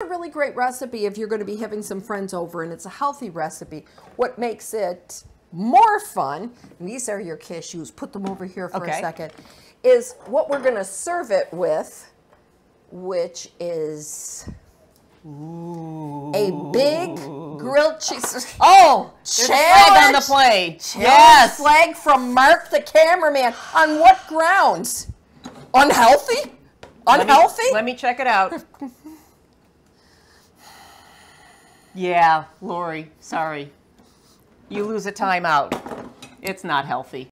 a really great recipe if you're going to be having some friends over and it's a healthy recipe. What makes it more fun, and these are your cashews, put them over here for Okay. a second, is what we're going to serve it with, which is a big grilled cheese. Oh, there's flag on the Challenge. Yes. Flag from Mark the cameraman. On what grounds? Unhealthy? Let me- Unhealthy? Let me, check it out. yeah, Lori, sorry. You lose a timeout. It's not healthy.